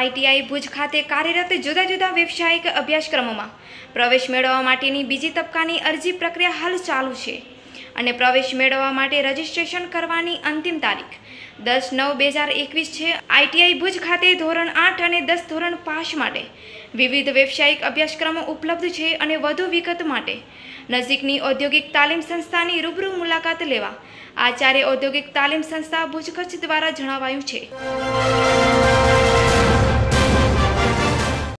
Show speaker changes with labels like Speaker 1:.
Speaker 1: ITI Bhuj ખાતે કાર્યરત જુદા જુદા વ્યવસાયિક અભ્યાસક્રમોમાં પ્રવેશ મેળવવા માટેની બીજી તબક્કાની અરજી પ્રક્રિયા હાલ ચાલુ છે. અને પ્રવેશ મેળવવા માટે રજીસ્ટ્રેશન કરવાની અંતિમ તારીખ દસ નવ બે હજાર એકવીસ છે. આઈટીઆઈ ભુજ ખાતે ધોરણ આઠ અને દસ ધોરણ પાસ માટે વિવિધ વ્યવસાયિક અભ્યાસક્રમો ઉપલબ્ધ છે અને વધુ વિગત માટે નજીકની ઔદ્યોગિક તાલીમ સંસ્થાની રૂબરૂ મુલાકાત લેવા આચાર્ય ઔદ્યોગિક તાલીમ સંસ્થા ભુજ કચ્છ દ્વારા જણાવાયું છે.